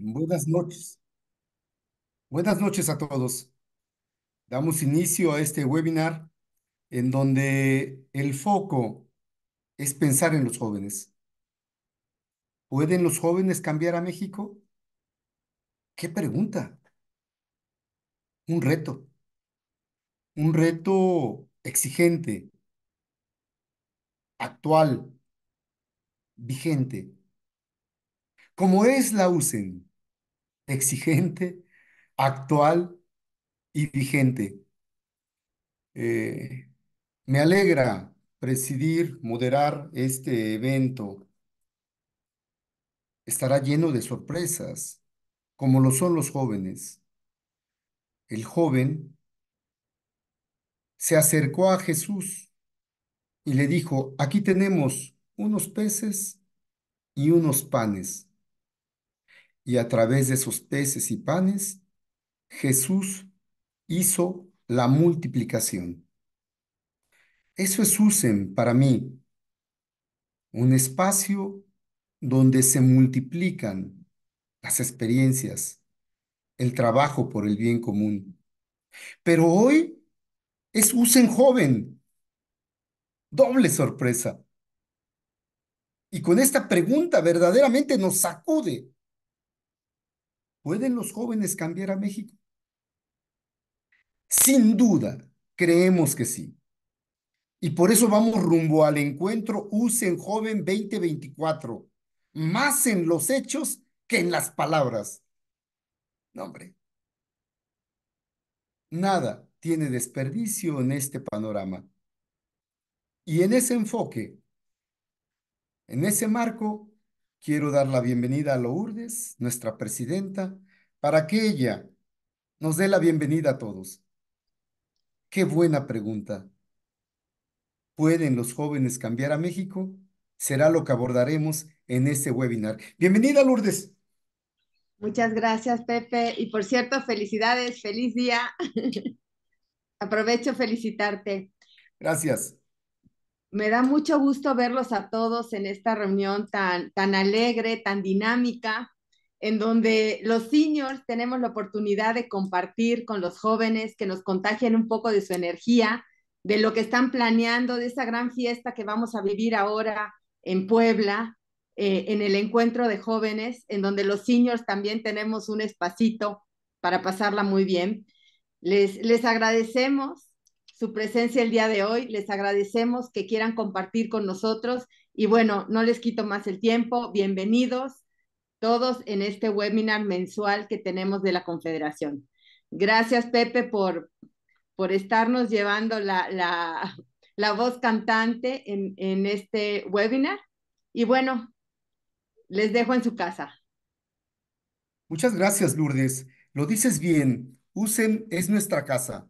Buenas noches. Buenas noches a todos. Damos inicio a este webinar en donde el foco es pensar en los jóvenes. ¿Pueden los jóvenes cambiar a México? ¿Qué pregunta? Un reto. Un reto exigente, actual, vigente. Como es la USEN, exigente, actual y vigente. Eh, me alegra presidir, moderar este evento. Estará lleno de sorpresas, como lo son los jóvenes. El joven se acercó a Jesús y le dijo, aquí tenemos unos peces y unos panes. Y a través de esos peces y panes, Jesús hizo la multiplicación. Eso es USEM para mí, un espacio donde se multiplican las experiencias, el trabajo por el bien común. Pero hoy es USEM joven, doble sorpresa. Y con esta pregunta verdaderamente nos sacude. ¿Pueden los jóvenes cambiar a México? Sin duda, creemos que sí. Y por eso vamos rumbo al encuentro USEN Joven 2024, más en los hechos que en las palabras. No, hombre. Nada tiene desperdicio en este panorama. Y en ese enfoque, en ese marco, quiero dar la bienvenida a Lourdes, nuestra presidenta, para que ella nos dé la bienvenida a todos. Qué buena pregunta. ¿Pueden los jóvenes cambiar a México? Será lo que abordaremos en este webinar. Bienvenida, Lourdes. Muchas gracias, Pepe. Y por cierto, felicidades, feliz día. Aprovecho felicitarte. Gracias. Me da mucho gusto verlos a todos en esta reunión tan, tan alegre, tan dinámica, en donde los seniors tenemos la oportunidad de compartir con los jóvenes que nos contagien un poco de su energía, de lo que están planeando, de esa gran fiesta que vamos a vivir ahora en Puebla, eh, en el encuentro de jóvenes, en donde los seniors también tenemos un espacito para pasarla muy bien. Les, les agradecemos su presencia el día de hoy. Les agradecemos que quieran compartir con nosotros y bueno, no les quito más el tiempo. Bienvenidos todos en este webinar mensual que tenemos de la Confederación. Gracias, Pepe, por, por estarnos llevando la, la, la voz cantante en, en este webinar. Y bueno, les dejo en su casa. Muchas gracias, Lourdes. Lo dices bien. Usen es nuestra casa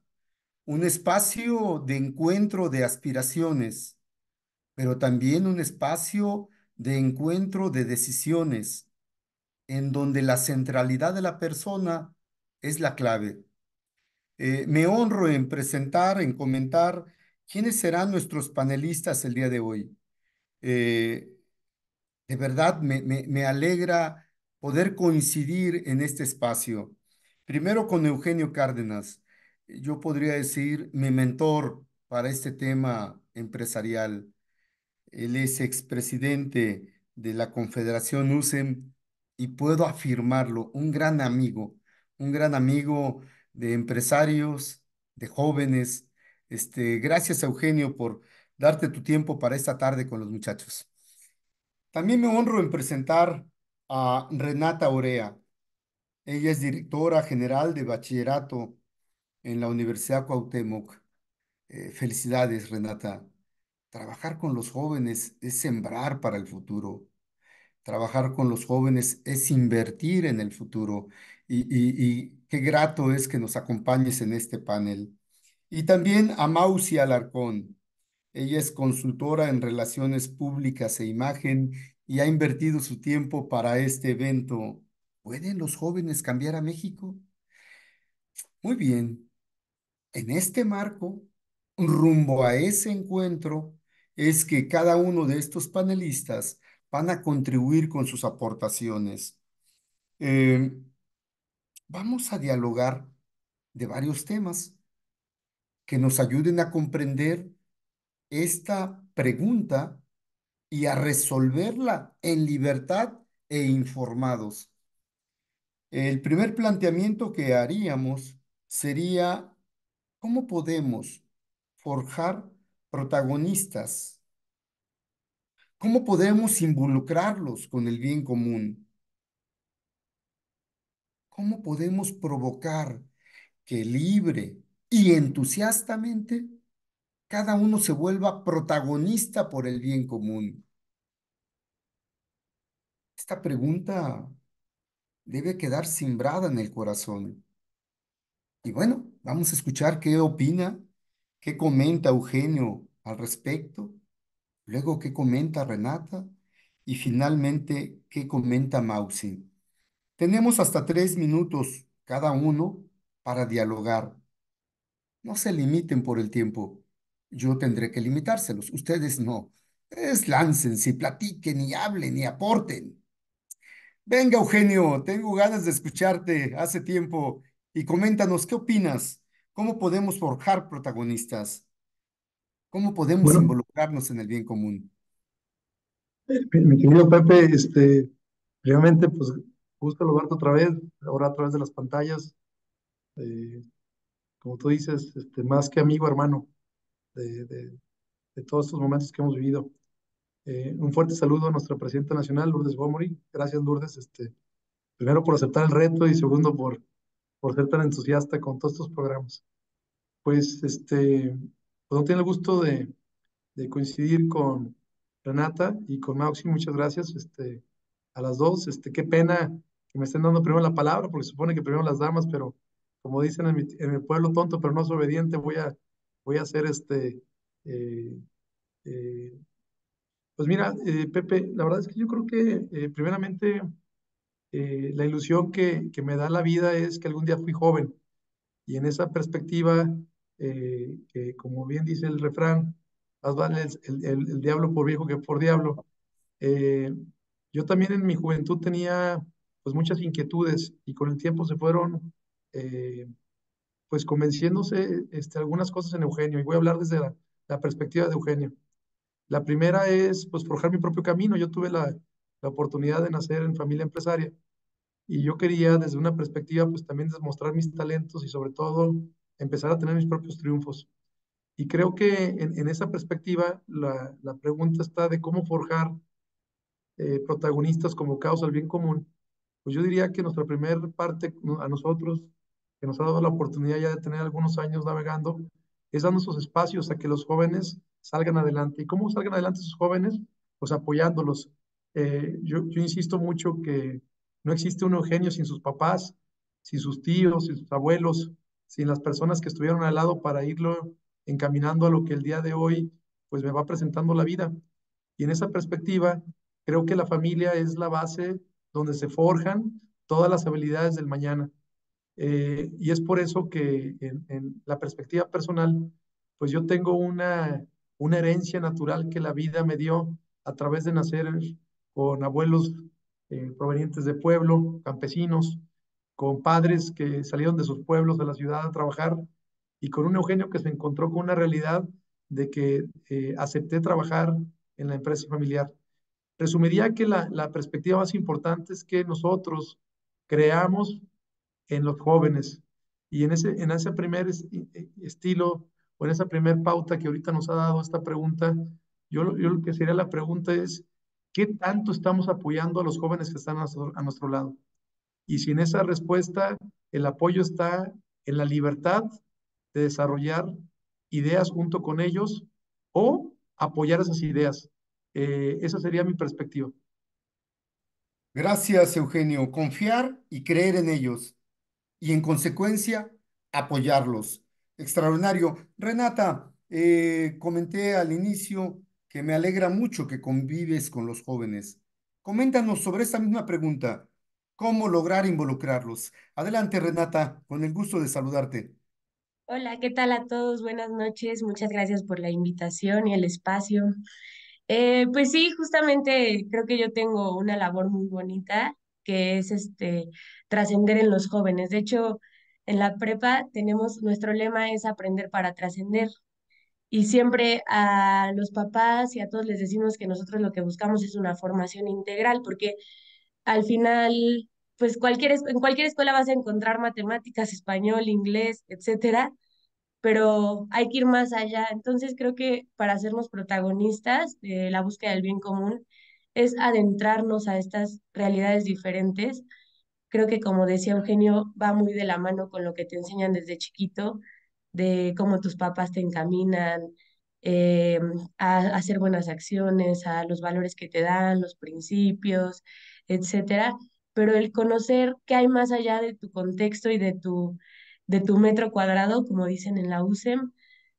un espacio de encuentro de aspiraciones, pero también un espacio de encuentro de decisiones, en donde la centralidad de la persona es la clave. Eh, me honro en presentar, en comentar quiénes serán nuestros panelistas el día de hoy. Eh, de verdad, me, me, me alegra poder coincidir en este espacio. Primero con Eugenio Cárdenas yo podría decir, mi mentor para este tema empresarial. Él es expresidente de la Confederación USEM y puedo afirmarlo, un gran amigo, un gran amigo de empresarios, de jóvenes. Este, gracias, Eugenio, por darte tu tiempo para esta tarde con los muchachos. También me honro en presentar a Renata Orea. Ella es directora general de bachillerato en la Universidad Cuauhtémoc. Eh, felicidades, Renata. Trabajar con los jóvenes es sembrar para el futuro. Trabajar con los jóvenes es invertir en el futuro. Y, y qué grato es que nos acompañes en este panel. Y también a Mausi Alarcón. Ella es consultora en relaciones públicas e imagen y ha invertido su tiempo para este evento. ¿Pueden los jóvenes cambiar a México? Muy bien, en este marco, rumbo a ese encuentro, es que cada uno de estos panelistas van a contribuir con sus aportaciones. Eh, vamos a dialogar de varios temas que nos ayuden a comprender esta pregunta y a resolverla en libertad e informados. El primer planteamiento que haríamos sería, ¿cómo podemos forjar protagonistas? ¿Cómo podemos involucrarlos con el bien común? ¿Cómo podemos provocar que libre y entusiastamente cada uno se vuelva protagonista por el bien común? Esta pregunta debe quedar simbrada en el corazón. Y bueno, vamos a escuchar qué opina, qué comenta Eugenio al respecto, luego qué comenta Renata y finalmente qué comenta Mausi. Tenemos hasta tres minutos cada uno para dialogar. No se limiten por el tiempo. Yo tendré que limitárselos, ustedes no. Es láncense, platiquen y hablen y aporten. Venga, Eugenio, tengo ganas de escucharte hace tiempo y coméntanos qué opinas, cómo podemos forjar protagonistas, cómo podemos Bueno, involucrarnos en el bien común. mi, querido Pepe, este, realmente, pues, gusto saludarte otra vez, ahora a través de las pantallas. eh, como tú dices, este, más que amigo, hermano, de, de- de todos estos momentos que hemos vivido. Eh, un fuerte saludo a nuestra presidenta nacional, Lourdes Gómori. Gracias, Lourdes, este, primero por aceptar el reto y segundo por, por ser tan entusiasta con todos estos programas. Pues, este, pues no tiene el gusto de, de coincidir con Renata y con Mauxi, muchas gracias, este, a las dos, este, qué pena que me estén dando primero la palabra, porque supone que primero las damas, pero como dicen en mi pueblo tonto, pero no es obediente, voy a, voy a hacer este, eh, eh, pues mira, eh, Pepe, la verdad es que yo creo que eh, primeramente eh, la ilusión que, que me da la vida es que algún día fui joven y en esa perspectiva, eh, que como bien dice el refrán, más vale el, el- diablo por viejo que por diablo. eh, yo también en mi juventud tenía pues muchas inquietudes y con el tiempo se fueron pues convenciéndose este, algunas cosas en Eugenio y voy a hablar desde la, la perspectiva de Eugenio. La primera es pues forjar mi propio camino. Yo tuve la, la oportunidad de nacer en familia empresaria y yo quería desde una perspectiva pues también demostrar mis talentos y sobre todo empezar a tener mis propios triunfos. Y creo que en, en esa perspectiva la, la pregunta está de cómo forjar eh, protagonistas convocados al bien común. Pues yo diría que nuestra primera parte a nosotros, que nos ha dado la oportunidad ya de tener algunos años navegando, es dando esos espacios a que los jóvenes salgan adelante. ¿Y cómo salgan adelante esos jóvenes? Pues apoyándolos. Eh, yo, insisto mucho que no existe un Eugenio sin sus papás, sin sus tíos, sin sus abuelos, sin las personas que estuvieron al lado para irlo encaminando a lo que el día de hoy pues me va presentando la vida. Y en esa perspectiva, creo que la familia es la base donde se forjan todas las habilidades del mañana. Eh, y es por eso que en, en, la perspectiva personal, pues yo tengo una, una herencia natural que la vida me dio a través de nacer con abuelos eh, provenientes de pueblo, campesinos, con padres que salieron de sus pueblos a la ciudad a trabajar y con un Eugenio que se encontró con una realidad de que eh, acepté trabajar en la empresa familiar. Resumiría que la, la perspectiva más importante es que nosotros creamos en los jóvenes. Y en ese, en ese primer estilo o en esa primer pauta que ahorita nos ha dado esta pregunta, yo, yo lo que sería la pregunta es, ¿qué tanto estamos apoyando a los jóvenes que están a nuestro, lado? Y si en esa respuesta el apoyo está en la libertad de desarrollar ideas junto con ellos o apoyar esas ideas. Eh, esa sería mi perspectiva. Gracias, Eugenio. Confiar y creer en ellos y en consecuencia apoyarlos. Extraordinario. Renata, eh, comenté al inicio que me alegra mucho que convives con los jóvenes. Coméntanos sobre esta misma pregunta. ¿Cómo lograr involucrarlos? Adelante, Renata, con el gusto de saludarte. Hola, ¿qué tal a todos? Buenas noches. Muchas gracias por la invitación y el espacio. Eh, pues sí, justamente creo que yo tengo una labor muy bonita que es este trascender en los jóvenes. De hecho, en la prepa tenemos, nuestro lema es aprender para trascender. Y siempre a los papás y a todos les decimos que nosotros lo que buscamos es una formación integral, porque al final, pues cualquier, en cualquier escuela vas a encontrar matemáticas, español, inglés, etcétera, pero hay que ir más allá. Entonces creo que para hacernos protagonistas de la búsqueda del bien común es adentrarnos a estas realidades diferentes. Creo que como decía Eugenio, va muy de la mano con lo que te enseñan desde chiquito, de cómo tus papás te encaminan eh, a, hacer buenas acciones, a los valores que te dan, los principios, etcétera. Pero el conocer qué hay más allá de tu contexto y de tu de tu metro cuadrado, como dicen en la USEM,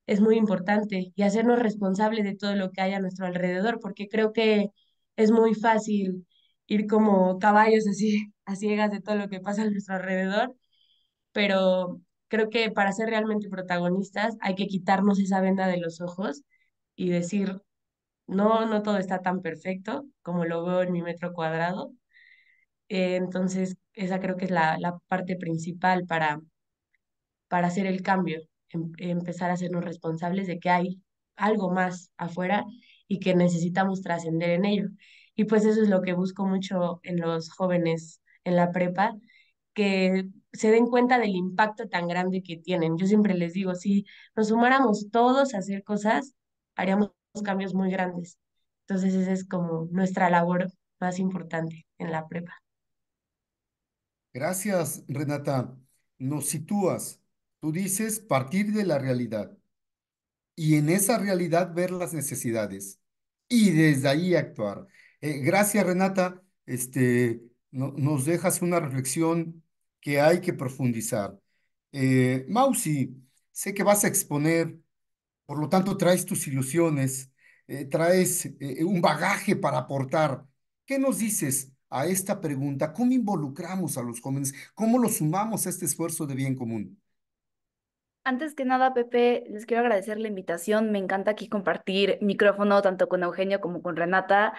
es muy importante y hacernos responsables de todo lo que hay a nuestro alrededor, porque creo que es muy fácil ir como caballos así a ciegas de todo lo que pasa a nuestro alrededor, pero creo que para ser realmente protagonistas hay que quitarnos esa venda de los ojos y decir, no, no todo está tan perfecto como lo veo en mi metro cuadrado. Eh, entonces, esa creo que es la, la parte principal para, para hacer el cambio, em- empezar a hacernos responsables de que hay algo más afuera y que necesitamos trascender en ello. Y pues eso es lo que busco mucho en los jóvenes en la prepa, que se den cuenta del impacto tan grande que tienen. Yo siempre les digo, si nos sumáramos todos a hacer cosas, haríamos cambios muy grandes. Entonces esa es como nuestra labor más importante en la prepa. Gracias, Renata. Nos sitúas. Tú dices partir de la realidad y en esa realidad ver las necesidades y desde ahí actuar. Eh, gracias, Renata. Este, no- nos dejas una reflexión que hay que profundizar. Eh, Mausi, sé que vas a exponer, por lo tanto traes tus ilusiones, eh, traes eh, un bagaje para aportar. ¿Qué nos dices a esta pregunta? ¿Cómo involucramos a los jóvenes? ¿Cómo los sumamos a este esfuerzo de bien común? Antes que nada, Pepe, les quiero agradecer la invitación. Me encanta aquí compartir micrófono tanto con Eugenio como con Renata.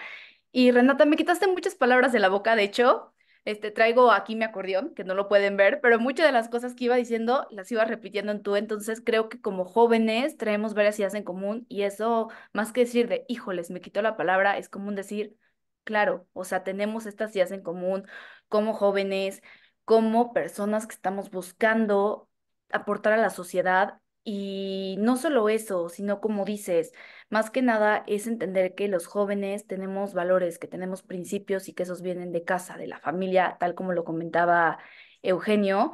Y Renata, me quitaste muchas palabras de la boca, de hecho, este, traigo aquí mi acordeón, que no lo pueden ver, pero muchas de las cosas que iba diciendo las iba repitiendo en tú, entonces creo que como jóvenes traemos varias ideas en común y eso, más que decir de, híjoles, me quitó la palabra, es común decir, claro, o sea, tenemos estas ideas en común como jóvenes, como personas que estamos buscando aportar a la sociedad. Y no solo eso, sino como dices, más que nada es entender que los jóvenes tenemos valores, que tenemos principios y que esos vienen de casa, de la familia, tal como lo comentaba Eugenio.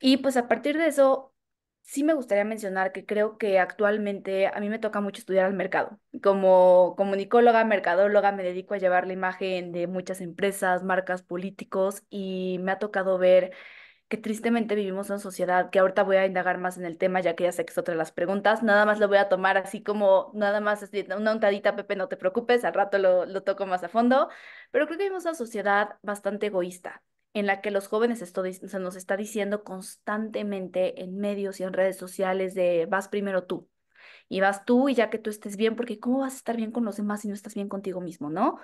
Y pues a partir de eso, sí me gustaría mencionar que creo que actualmente a mí me toca mucho estudiar al mercado. Como comunicóloga, mercadóloga, me dedico a llevar la imagen de muchas empresas, marcas, políticos y me ha tocado ver que tristemente vivimos en sociedad que ahorita voy a indagar más en el tema, ya que ya sé que es otra de las preguntas. Nada más lo voy a tomar así como, nada más una untadita, Pepe, no te preocupes, al rato lo, lo toco más a fondo. Pero creo que vivimos una sociedad bastante egoísta, en la que los jóvenes se nos está diciendo constantemente en medios y en redes sociales de vas primero tú. Y vas tú y ya que tú estés bien, porque ¿cómo vas a estar bien con los demás si no estás bien contigo mismo, no?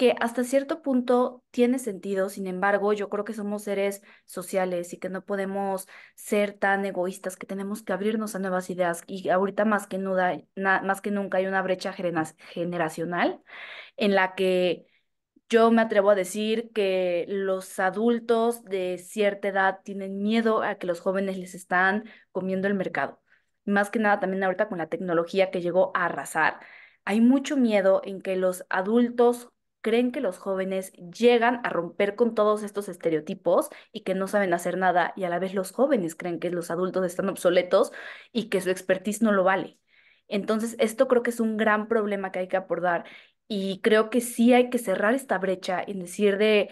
Que hasta cierto punto tiene sentido, sin embargo, yo creo que somos seres sociales y que no podemos ser tan egoístas, que tenemos que abrirnos a nuevas ideas y ahorita más que, nuda- más que nunca hay una brecha genera- generacional en la que yo me atrevo a decir que los adultos de cierta edad tienen miedo a que los jóvenes les están comiendo el mercado. Más que nada también ahorita con la tecnología que llegó a arrasar, hay mucho miedo en que los adultos creen que los jóvenes llegan a romper con todos estos estereotipos y que no saben hacer nada y a la vez los jóvenes creen que los adultos están obsoletos y que su expertise no lo vale. Entonces, esto creo que es un gran problema que hay que abordar y creo que sí hay que cerrar esta brecha en decir de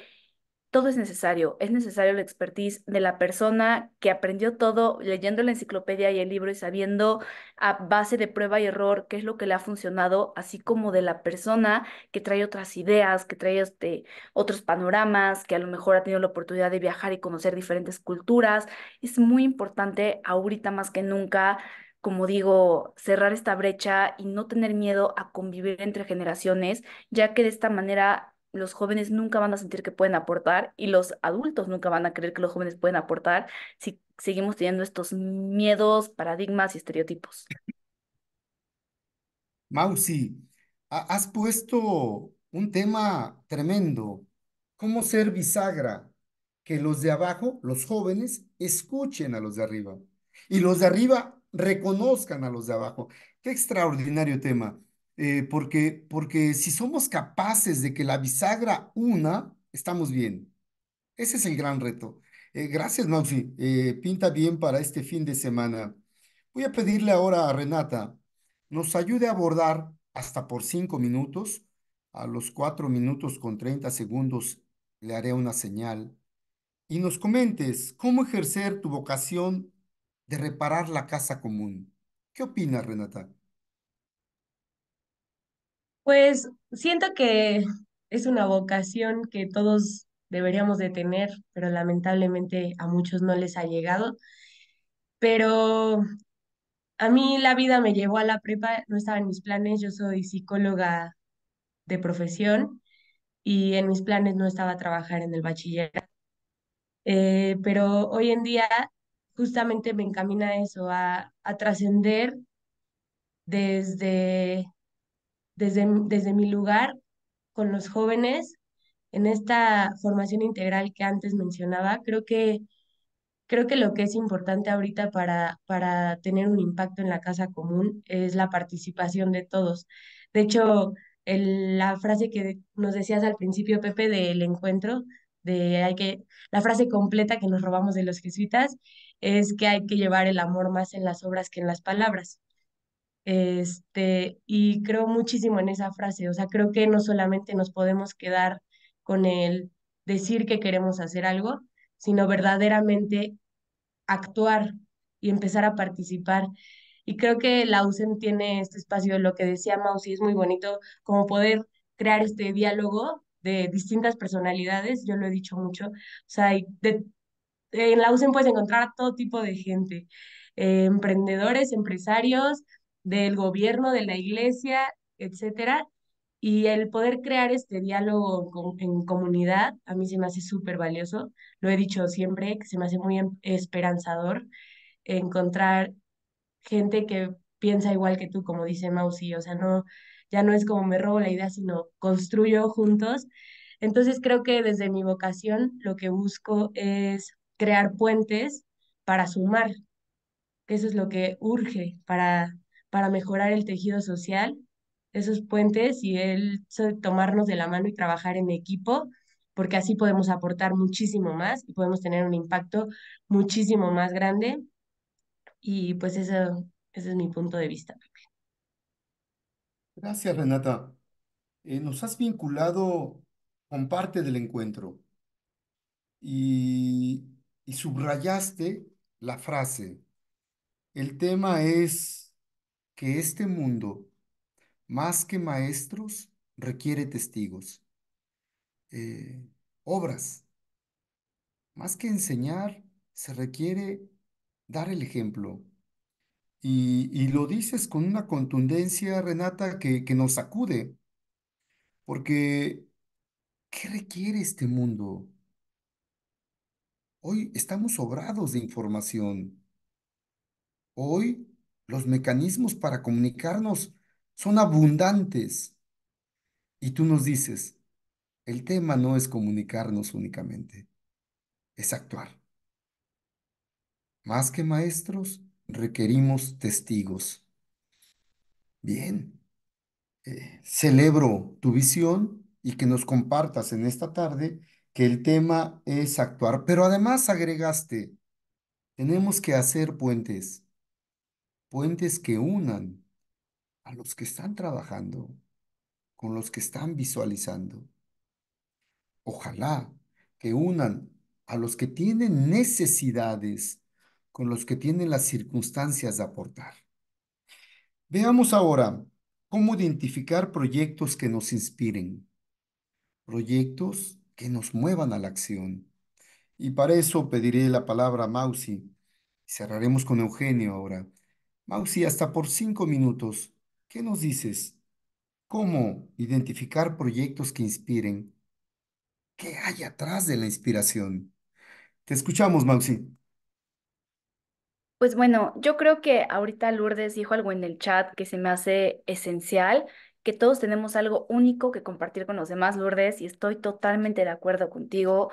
todo es necesario, es necesario la expertise de la persona que aprendió todo leyendo la enciclopedia y el libro y sabiendo a base de prueba y error qué es lo que le ha funcionado, así como de la persona que trae otras ideas, que trae este, otros panoramas, que a lo mejor ha tenido la oportunidad de viajar y conocer diferentes culturas. Es muy importante ahorita más que nunca como digo, cerrar esta brecha y no tener miedo a convivir entre generaciones, ya que de esta manera los jóvenes nunca van a sentir que pueden aportar y los adultos nunca van a creer que los jóvenes pueden aportar si seguimos teniendo estos miedos, paradigmas y estereotipos. Mausi, ha- has puesto un tema tremendo. ¿Cómo ser bisagra? Que los de abajo, los jóvenes, escuchen a los de arriba y los de arriba reconozcan a los de abajo. Qué extraordinario tema. Eh, porque, porque si somos capaces de que la bisagra una, estamos bien. Ese es el gran reto. Eh, gracias, Mausi. Eh, pinta bien para este fin de semana. Voy a pedirle ahora a Renata nos ayude a abordar hasta por cinco minutos. A los cuatro minutos con 30 segundos le haré una señal y nos comentes cómo ejercer tu vocación de reparar la casa común. ¿Qué opinas, Renata? Pues siento que es una vocación que todos deberíamos de tener, pero lamentablemente a muchos no les ha llegado. Pero a mí la vida me llevó a la prepa, no estaba en mis planes, yo soy psicóloga de profesión y en mis planes no estaba trabajar en el bachillerato. Eh, pero hoy en día justamente me encamina a eso, a, a trascender desde, desde, desde mi lugar con los jóvenes en esta formación integral que antes mencionaba. Creo que, creo que lo que es importante ahorita para, para tener un impacto en la casa común es la participación de todos. De hecho, el- la frase que nos decías al principio, Pepe, del encuentro, de hay que, la frase completa que nos robamos de los jesuitas es que hay que llevar el amor más en las obras que en las palabras. Este, y creo muchísimo en esa frase, o sea, creo que no solamente nos podemos quedar con el decir que queremos hacer algo, sino verdaderamente actuar y empezar a participar. Y creo que la USEM tiene este espacio, lo que decía Mausi, es muy bonito, como poder crear este diálogo de distintas personalidades, yo lo he dicho mucho, o sea, de en la USEM puedes encontrar a todo tipo de gente, eh, emprendedores, empresarios, del gobierno, de la iglesia, etcétera. Y el poder crear este diálogo con- en comunidad, a mí se me hace súper valioso. Lo he dicho siempre, se me hace muy em- esperanzador encontrar gente que piensa igual que tú, como dice Mausi, o sea, no, ya no es como me robo la idea, sino construyo juntos. Entonces creo que desde mi vocación lo que busco es crear puentes para sumar, que eso es lo que urge para, para mejorar el tejido social, esos puentes y el tomarnos de la mano y trabajar en equipo, porque así podemos aportar muchísimo más y podemos tener un impacto muchísimo más grande. Y pues eso, ese es mi punto de vista. Gracias, Renata. Eh, nos has vinculado con parte del encuentro y subrayaste la frase. El tema es que este mundo, más que maestros, requiere testigos. Eh, obras, más que enseñar, se requiere dar el ejemplo. Y, y lo dices con una contundencia, Renata, que, que nos sacude, porque ¿qué requiere este mundo? Hoy estamos sobrados de información. Hoy los mecanismos para comunicarnos son abundantes. Y tú nos dices, el tema no es comunicarnos únicamente, es actuar. Más que maestros, requerimos testigos. Bien, eh, celebro tu visión y que nos compartas en esta tarde que el tema es actuar, pero además agregaste, tenemos que hacer puentes, puentes que unan a los que están trabajando con los que están visualizando. Ojalá que unan a los que tienen necesidades con los que tienen las circunstancias de aportar. Veamos ahora cómo identificar proyectos que nos inspiren, proyectos que nos muevan a la acción. Y para eso pediré la palabra a Mausi. Cerraremos con Eugenio ahora. Mausi, hasta por cinco minutos, ¿qué nos dices? ¿Cómo identificar proyectos que inspiren ¿Qué hay atrás de la inspiración? Te escuchamos, Mausi. Pues bueno, yo creo que ahorita Lourdes dijo algo en el chat que se me hace esencial, que todos tenemos algo único que compartir con los demás, Lourdes, y estoy totalmente de acuerdo contigo.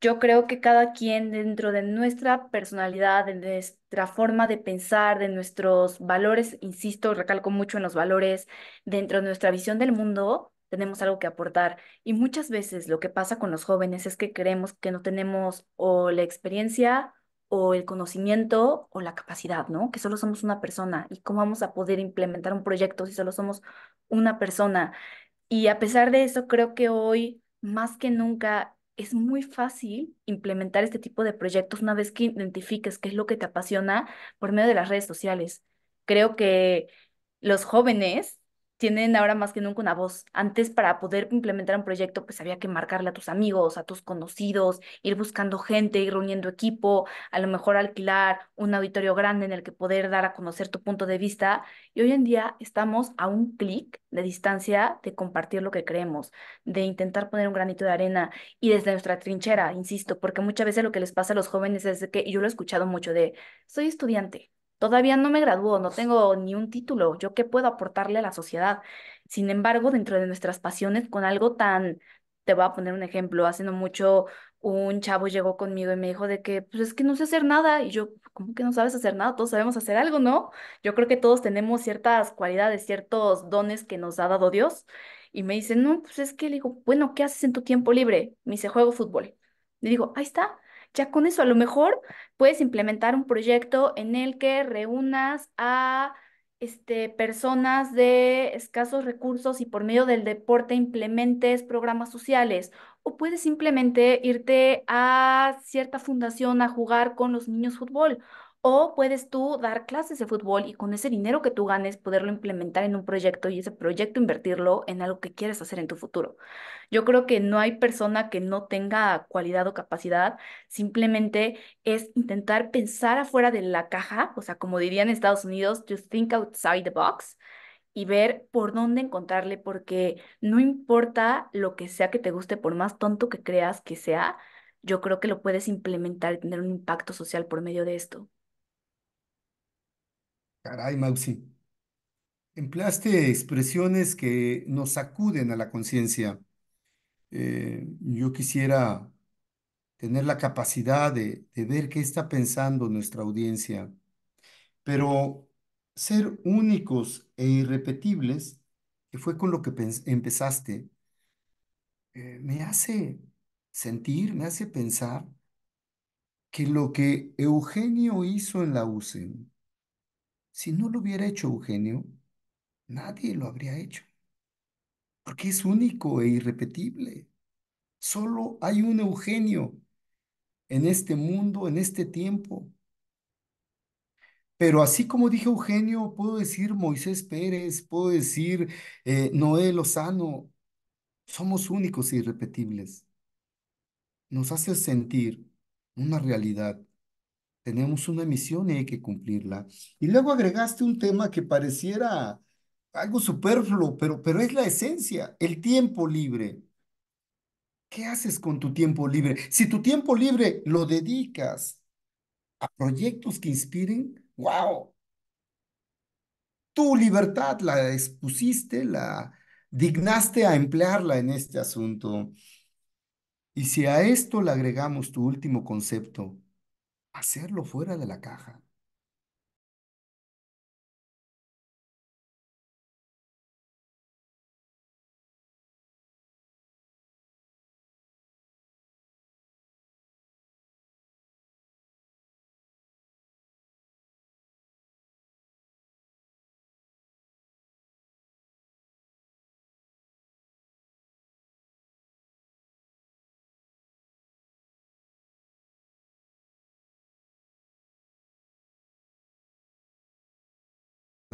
Yo creo que cada quien dentro de nuestra personalidad, de nuestra forma de pensar, de nuestros valores, insisto, recalco mucho en los valores, dentro de nuestra visión del mundo, tenemos algo que aportar. Y muchas veces lo que pasa con los jóvenes es que creemos que no tenemos o la experiencia o el conocimiento o la capacidad, ¿no? Que solo somos una persona. ¿Y cómo vamos a poder implementar un proyecto si solo somos una persona? Y a pesar de eso, creo que hoy, más que nunca, es muy fácil implementar este tipo de proyectos una vez que identifiques qué es lo que te apasiona por medio de las redes sociales. Creo que los jóvenes tienen ahora más que nunca una voz. Antes, para poder implementar un proyecto, pues había que marcarle a tus amigos, a tus conocidos, ir buscando gente, ir reuniendo equipo, a lo mejor alquilar un auditorio grande en el que poder dar a conocer tu punto de vista. Y hoy en día estamos a un clic de distancia de compartir lo que creemos, de intentar poner un granito de arena y desde nuestra trinchera, insisto, porque muchas veces lo que les pasa a los jóvenes es que, yo lo he escuchado mucho, de, soy estudiante Todavía no me gradúo, no tengo ni un título. ¿Yo qué puedo aportarle a la sociedad? Sin embargo, dentro de nuestras pasiones, con algo tan, te voy a poner un ejemplo, hace no mucho un chavo llegó conmigo y me dijo de que, pues es que no sé hacer nada. Y yo, ¿cómo que no sabes hacer nada? Todos sabemos hacer algo, ¿no? Yo creo que todos tenemos ciertas cualidades, ciertos dones que nos ha dado Dios. Y me dice, no, pues es que le digo, bueno, ¿qué haces en tu tiempo libre? Me dice, juego fútbol. Le digo, ahí está. Ya con eso a lo mejor puedes implementar un proyecto en el que reúnas a este, personas de escasos recursos y por medio del deporte implementes programas sociales. O puedes simplemente irte a cierta fundación a jugar con los niños fútbol. O puedes tú dar clases de fútbol y con ese dinero que tú ganes poderlo implementar en un proyecto y ese proyecto invertirlo en algo que quieres hacer en tu futuro. Yo creo que no hay persona que no tenga cualidad o capacidad, simplemente es intentar pensar afuera de la caja, o sea, como dirían Estados Unidos, to think outside the box y ver por dónde encontrarle, porque no importa lo que sea que te guste, por más tonto que creas que sea, yo creo que lo puedes implementar y tener un impacto social por medio de esto. Caray, Mausi. Empleaste expresiones que nos sacuden a la conciencia. Eh, yo quisiera tener la capacidad de, ver qué está pensando nuestra audiencia, pero ser únicos e irrepetibles, que fue con lo que empezaste, eh, me hace sentir, me hace pensar que lo que Eugenio hizo en la UCEN, si no lo hubiera hecho Eugenio, nadie lo habría hecho, porque es único e irrepetible. Solo hay un Eugenio en este mundo, en este tiempo. Pero así como dije Eugenio, puedo decir Moisés Pérez, puedo decir eh, Noé Lozano, somos únicos e irrepetibles. Nos hace sentir una realidad. Tenemos una misión y hay que cumplirla. Y luego agregaste un tema que pareciera algo superfluo, pero, pero es la esencia, el tiempo libre. ¿Qué haces con tu tiempo libre? Si tu tiempo libre lo dedicas a proyectos que inspiren, wow. Tu libertad la expusiste, la dignaste a emplearla en este asunto. Y si a esto le agregamos tu último concepto, hacerlo fuera de la caja.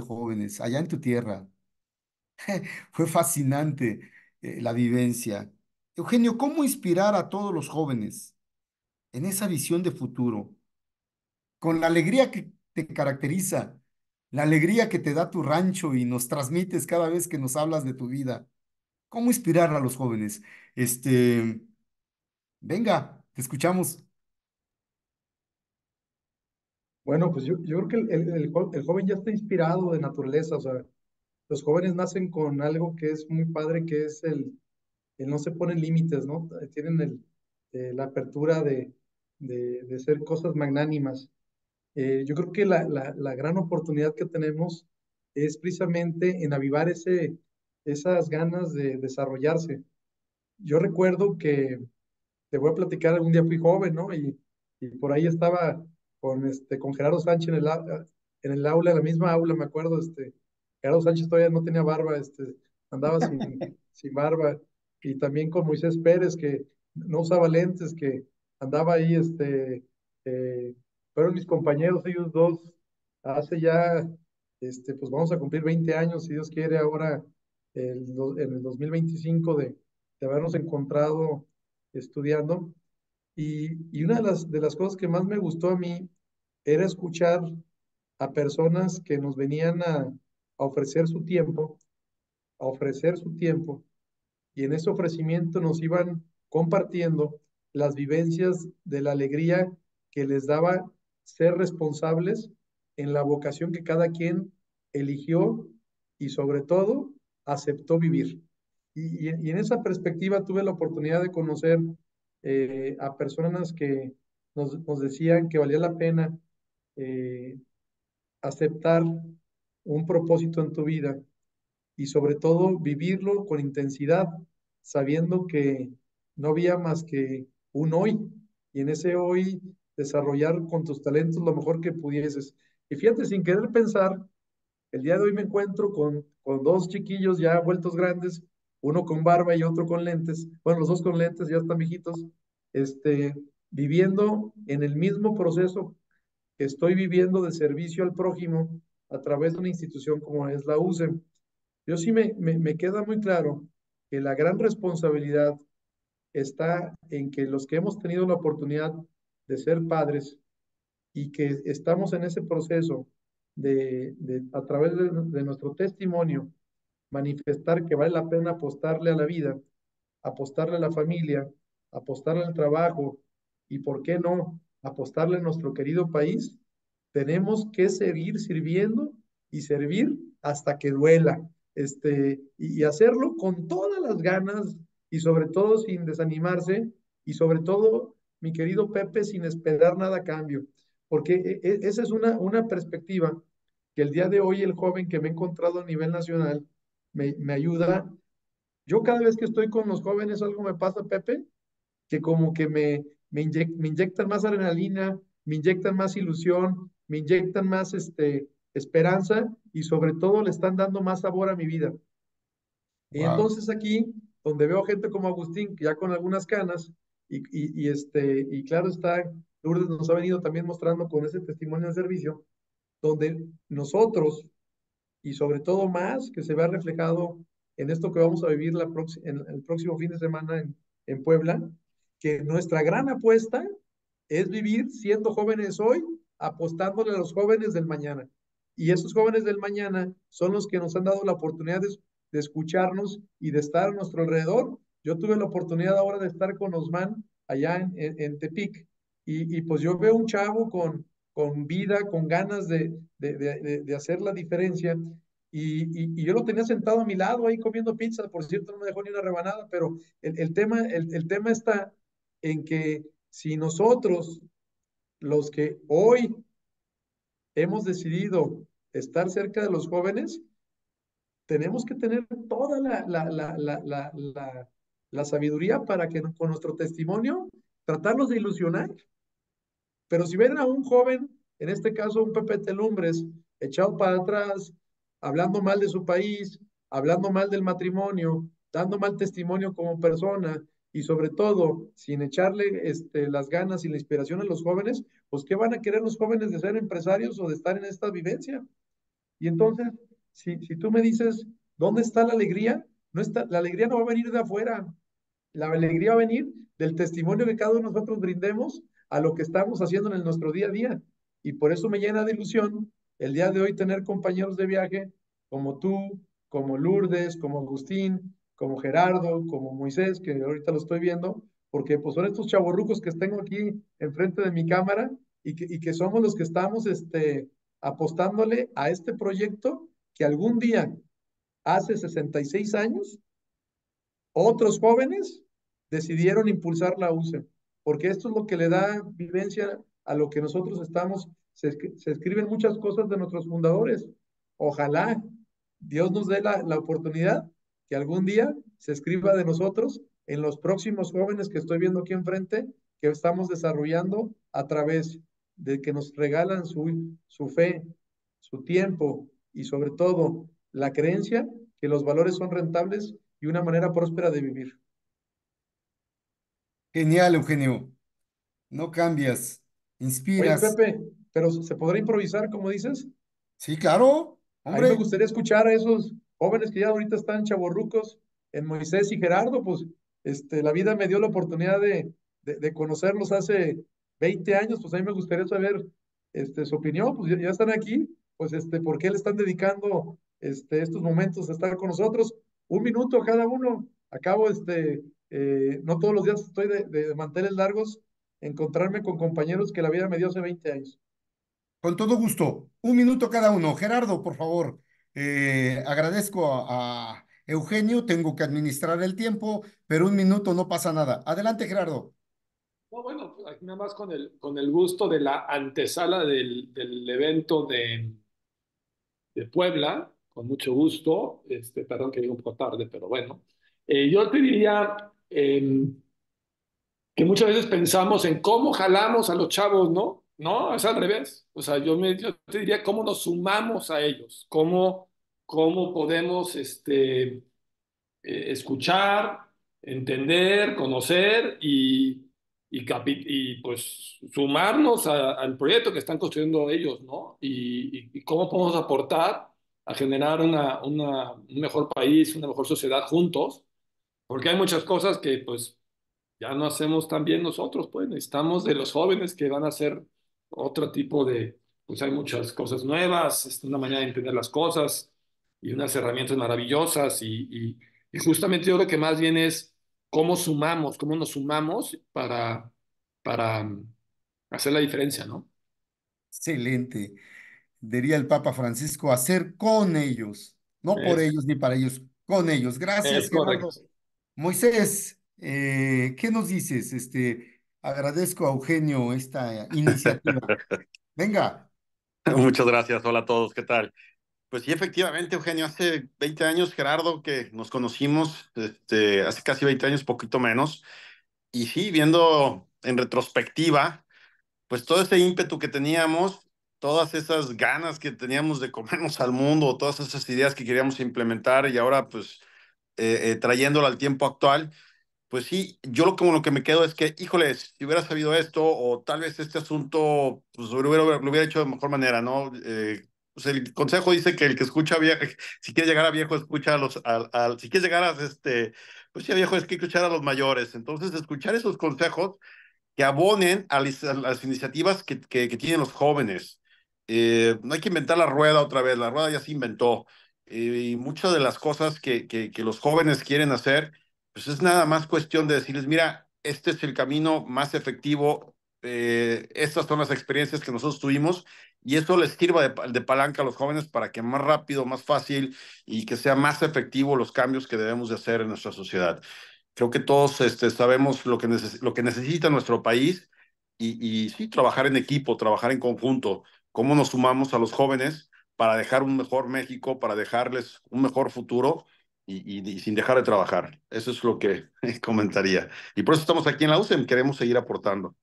Jóvenes, allá en tu tierra. Fue fascinante eh, la vivencia. Eugenio, ¿cómo inspirar a todos los jóvenes en esa visión de futuro? Con la alegría que te caracteriza, la alegría que te da tu rancho y nos transmites cada vez que nos hablas de tu vida. ¿Cómo inspirar a los jóvenes? Este, Venga, te escuchamos. Bueno, pues yo, yo creo que el, el, el el joven ya está inspirado de naturaleza, o sea, los jóvenes nacen con algo que es muy padre, que es el, el no se ponen límites, ¿no? Tienen el, eh, la apertura de, de, de ser cosas magnánimas. Eh, yo creo que la, la, la gran oportunidad que tenemos es precisamente en avivar ese, esas ganas de desarrollarse. Yo recuerdo que te voy a platicar, algún día fui joven, ¿no? Y, y por ahí estaba con, este, con Gerardo Sánchez en el, en el aula, en la misma aula, me acuerdo, este, Gerardo Sánchez todavía no tenía barba, este, andaba sin, sin barba, y también con Moisés Pérez, que no usaba lentes, que andaba ahí, este, eh, fueron mis compañeros, ellos dos, hace ya, este, pues vamos a cumplir 20 años, si Dios quiere, ahora, el, en el 2025 de, de habernos encontrado estudiando. Y, una de las, de las cosas que más me gustó a mí era escuchar a personas que nos venían a, a ofrecer su tiempo, a ofrecer su tiempo, y en ese ofrecimiento nos iban compartiendo las vivencias de la alegría que les daba ser responsables en la vocación que cada quien eligió y sobre todo aceptó vivir. Y, y en esa perspectiva tuve la oportunidad de conocer eh, a personas que nos, decían que valía la pena eh, aceptar un propósito en tu vida y sobre todo vivirlo con intensidad, sabiendo que no había más que un hoy y en ese hoy desarrollar con tus talentos lo mejor que pudieses. Y fíjate, sin querer pensar, el día de hoy me encuentro con, con dos chiquillos ya vueltos grandes, uno con barba y otro con lentes, bueno, los dos con lentes, ya están viejitos, este, viviendo en el mismo proceso que estoy viviendo de servicio al prójimo a través de una institución como es la USEM. Yo sí me, me, queda muy claro que la gran responsabilidad está en que los que hemos tenido la oportunidad de ser padres y que estamos en ese proceso de, a través de, nuestro testimonio, manifestar que vale la pena apostarle a la vida, apostarle a la familia, apostarle al trabajo y, ¿por qué no?, apostarle a nuestro querido país, tenemos que seguir sirviendo y servir hasta que duela, este, y, hacerlo con todas las ganas y sobre todo sin desanimarse y sobre todo, mi querido Pepe, sin esperar nada a cambio, porque esa es una, una perspectiva que el día de hoy el joven que me he encontrado a nivel nacional me, me ayuda. Yo cada vez que estoy con los jóvenes algo me pasa, Pepe, que como que me, me, inyect, me inyectan más adrenalina, me inyectan más ilusión, me inyectan más este, esperanza y sobre todo le están dando más sabor a mi vida. Wow. Y entonces aquí, donde veo gente como Agustín, ya con algunas canas, y, y, y, este, y claro está, Lourdes nos ha venido también mostrando con ese testimonio de servicio, donde nosotros, y sobre todo más, que se vea reflejado en esto que vamos a vivir el próximo fin de semana en, en Puebla, que nuestra gran apuesta es vivir siendo jóvenes hoy, apostándole a los jóvenes del mañana. Y esos jóvenes del mañana son los que nos han dado la oportunidad de, de escucharnos y de estar a nuestro alrededor. Yo tuve la oportunidad ahora de estar con Osman allá en, en, en Tepic y, y, pues yo veo un chavo con, con vida, con ganas de, de, de, de hacer la diferencia y, y, yo lo tenía sentado a mi lado ahí comiendo pizza, por cierto, no me dejó ni una rebanada, pero el, el tema, el, el, tema está en que si nosotros, los que hoy hemos decidido estar cerca de los jóvenes, tenemos que tener toda la, la, la, la sabiduría para que con nuestro testimonio tratarlos de ilusionar. Pero si ven a un joven, en este caso un Pepe Telumbres, echado para atrás, hablando mal de su país, hablando mal del matrimonio, dando mal testimonio como persona y sobre todo sin echarle este, las ganas y la inspiración a los jóvenes, pues ¿qué van a querer los jóvenes de ser empresarios o de estar en esta vivencia? Y entonces, si, si tú me dices, ¿dónde está la alegría? No está, la alegría no va a venir de afuera, la alegría va a venir del testimonio que cada uno de nosotros brindemos a lo que estamos haciendo en nuestro día a día. Y por eso me llena de ilusión el día de hoy tener compañeros de viaje como tú, como Lourdes, como Agustín, como Gerardo, como Moisés, que ahorita lo estoy viendo, porque pues son estos chavorrucos que tengo aquí enfrente de mi cámara y que, y que somos los que estamos este, apostándole a este proyecto que algún día, hace 66 años, otros jóvenes decidieron impulsar la UCE, porque esto es lo que le da vivencia a lo que nosotros estamos, se, escriben muchas cosas de nuestros fundadores. Ojalá Dios nos dé la, la oportunidad que algún día se escriba de nosotros en los próximos jóvenes que estoy viendo aquí enfrente, que estamos desarrollando a través de que nos regalan su, su fe, su tiempo y sobre todo la creencia que los valores son rentables y una manera próspera de vivir. Genial, Eugenio. No cambias, Oye, inspiras. Pepe, pero ¿se podrá improvisar, como dices? Sí, claro, A mí me hombre. gustaría escuchar a esos jóvenes que ya ahorita están chavorrucos en Moisés y Gerardo, pues este, la vida me dio la oportunidad de, de, de conocerlos hace 20 años, pues a mí me gustaría saber este, su opinión, pues ya, ya están aquí, pues este, ¿por qué le están dedicando este, estos momentos a estar con nosotros? Un minuto cada uno. Acabo, este, eh, no todos los días estoy de, de manteles largos, encontrarme con compañeros que la vida me dio hace 20 años. Con todo gusto. Un minuto cada uno. Gerardo, por favor. Eh, agradezco a, a Eugenio. Tengo que administrar el tiempo, pero un minuto no pasa nada. Adelante, Gerardo. No, bueno, aquí nada más con el, con el gusto de la antesala del, del evento de, de Puebla, con mucho gusto. Este, perdón que llegue un poco tarde, pero bueno. Eh, yo te diría eh, que muchas veces pensamos en cómo jalamos a los chavos, ¿no? No, es al revés. O sea, yo, te diría cómo nos sumamos a ellos, cómo, cómo podemos este, eh, escuchar, entender, conocer y, y, y, pues sumarnos a- al proyecto que están construyendo ellos, ¿no? Y, cómo podemos aportar a generar una- un mejor país, una mejor sociedad juntos, porque hay muchas cosas que pues ya no hacemos tan bien nosotros, pues necesitamos de los jóvenes que van a hacer otro tipo de, pues hay muchas cosas nuevas, es una manera de entender las cosas y unas herramientas maravillosas y, y, y justamente yo creo que más bien es cómo sumamos, cómo nos sumamos para, para mm, hacer la diferencia, ¿no? Excelente. Diría el Papa Francisco, hacer con ellos, no por ellos ni para ellos, con ellos. Gracias, correcto. Moisés, eh, ¿qué nos dices? Este, agradezco a Eugenio esta iniciativa. Venga, Muchas gracias. Hola a todos. ¿Qué tal? Pues sí, efectivamente, Eugenio, hace 20 años, Gerardo, que nos conocimos, este, hace casi 20 años, poquito menos. Y sí, viendo en retrospectiva, pues todo ese ímpetu que teníamos, todas esas ganas que teníamos de comernos al mundo, todas esas ideas que queríamos implementar y ahora pues eh, eh, trayéndolo al tiempo actual, pues sí, yo que, lo que me quedo es que, híjoles, si hubiera sabido esto o tal vez este asunto, pues lo hubiera, lo hubiera hecho de mejor manera, ¿no? Eh, pues el consejo dice que el que escucha viejo, si quieres llegar a viejo, escucha a los, al, si quieres llegar a este, pues sí, viejo, es que escuchar a los mayores. Entonces, escuchar esos consejos que abonen a las, iniciativas que tienen los jóvenes. Eh, no hay que inventar la rueda otra vez, la rueda ya se inventó. Eh, y muchas de las cosas que, que, los jóvenes quieren hacer, pues es nada más cuestión de decirles, mira, este es el camino más efectivo, eh, estas son las experiencias que nosotros tuvimos y eso les sirva de, de palanca a los jóvenes para que más rápido, más fácil y que sea más efectivo los cambios que debemos de hacer en nuestra sociedad. Creo que todos este, sabemos lo que, lo que necesita nuestro país y, y sí, trabajar en equipo, trabajar en conjunto, cómo nos sumamos a los jóvenes para dejar un mejor México, para dejarles un mejor futuro y, sin dejar de trabajar. Eso es lo que comentaría. Y por eso estamos aquí en la UCEM, queremos seguir aportando.